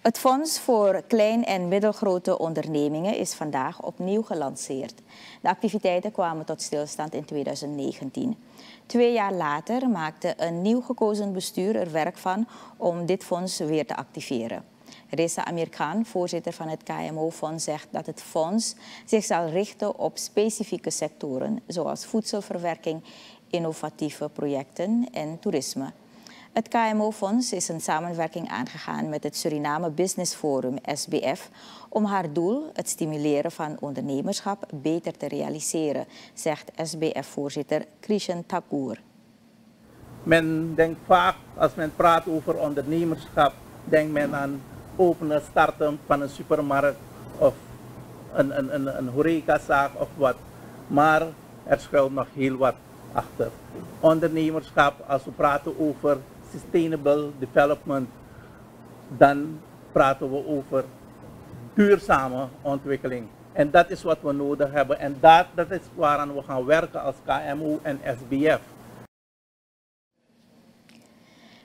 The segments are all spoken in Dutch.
Het Fonds voor Klein- en Middelgrote Ondernemingen is vandaag opnieuw gelanceerd. De activiteiten kwamen tot stilstand in 2019. Twee jaar later maakte een nieuw gekozen bestuur er werk van om dit fonds weer te activeren. Reza Amir Khan, voorzitter van het KMO-fonds, zegt dat het fonds zich zal richten op specifieke sectoren, zoals voedselverwerking, innovatieve projecten en toerisme. Het KMO-fonds is een samenwerking aangegaan met het Suriname Business Forum, SBF, om haar doel, het stimuleren van ondernemerschap, beter te realiseren, zegt SBF-voorzitter Krishan Thakur. Men denkt vaak, als men praat over ondernemerschap, denkt men aan openen, starten van een supermarkt of een, een, een, een horecazaak of wat. Maar er schuilt nog heel wat achter. Ondernemerschap, als we praten over sustainable development, dan praten we over duurzame ontwikkeling. En dat is wat we nodig hebben. En dat, dat is waaraan we gaan werken als KMO en SBF.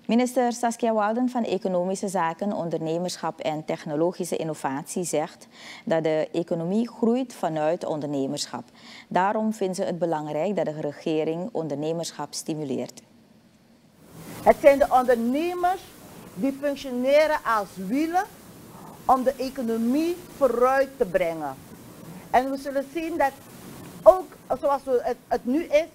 Minister Saskia Walden van Economische Zaken, Ondernemerschap en Technologische Innovatie zegt dat de economie groeit vanuit ondernemerschap. Daarom vindt ze het belangrijk dat de regering ondernemerschap stimuleert. Het zijn de ondernemers die functioneren als wielen om de economie vooruit te brengen. En we zullen zien dat ook zoals het, nu is,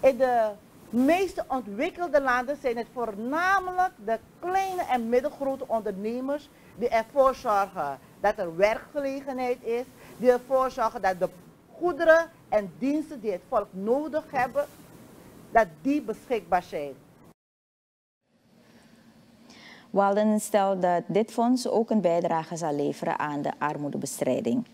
in de meeste ontwikkelde landen zijn het voornamelijk de kleine en middelgrote ondernemers die ervoor zorgen dat er werkgelegenheid is, die ervoor zorgen dat de goederen en diensten die het volk nodig hebben, dat die beschikbaar zijn. Walden stelt dat dit fonds ook een bijdrage zal leveren aan de armoedebestrijding.